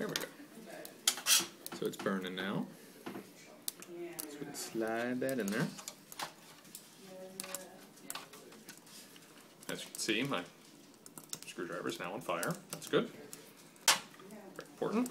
There we go. So it's burning now. So we slide that in there. As you can see, my screwdriver is now on fire. That's good. Very important.